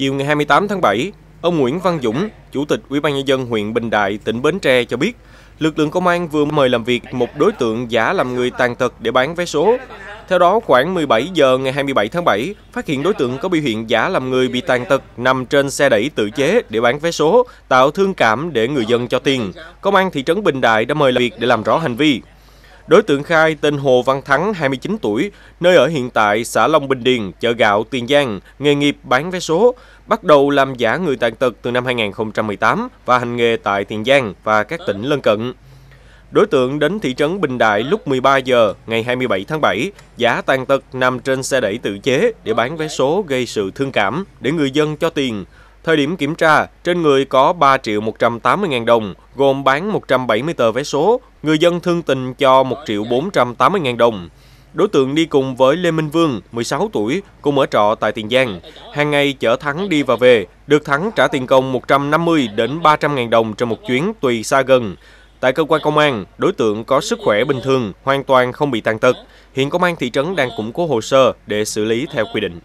Chiều ngày 28 tháng 7, ông Nguyễn Văn Dũng, Chủ tịch Ủy ban nhân dân huyện Bình Đại, tỉnh Bến Tre cho biết, lực lượng công an vừa mời làm việc một đối tượng giả làm người tàn tật để bán vé số. Theo đó, khoảng 17 giờ ngày 27 tháng 7, phát hiện đối tượng có biểu hiện giả làm người bị tàn tật nằm trên xe đẩy tự chế để bán vé số, tạo thương cảm để người dân cho tiền. Công an thị trấn Bình Đại đã mời làm việc để làm rõ hành vi. Đối tượng khai tên Hồ Văn Thắng, 29 tuổi, nơi ở hiện tại xã Long Bình Điền, chợ gạo Tiền Giang, nghề nghiệp bán vé số, bắt đầu làm giả người tàn tật từ năm 2018 và hành nghề tại Tiền Giang và các tỉnh lân cận. Đối tượng đến thị trấn Bình Đại lúc 13 giờ ngày 27 tháng 7, giả tàn tật nằm trên xe đẩy tự chế để bán vé số gây sự thương cảm để người dân cho tiền. Thời điểm kiểm tra, trên người có 3 triệu 180 ngàn đồng, gồm bán 170 tờ vé số, người dân thương tình cho 1 triệu 480 ngàn đồng. Đối tượng đi cùng với Lê Minh Vương, 16 tuổi, cùng ở trọ tại Tiền Giang. Hàng ngày chở Thắng đi và về, được Thắng trả tiền công 150 đến 300 ngàn đồng trong một chuyến tùy xa gần. Tại cơ quan công an, đối tượng có sức khỏe bình thường, hoàn toàn không bị tàn tật. Hiện công an thị trấn đang củng cố hồ sơ để xử lý theo quy định.